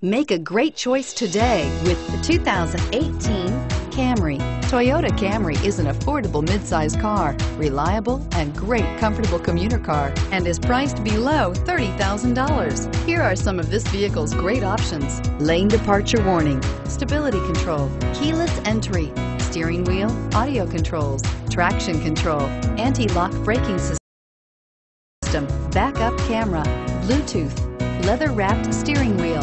Make a great choice today with the 2018 Camry. Toyota Camry is an affordable midsize car, reliable and great comfortable commuter car, and is priced below $30,000. Here are some of this vehicle's great options. Lane departure warning, stability control, keyless entry, steering wheel, audio controls, traction control, anti-lock braking system, backup camera, Bluetooth, leather-wrapped steering wheel,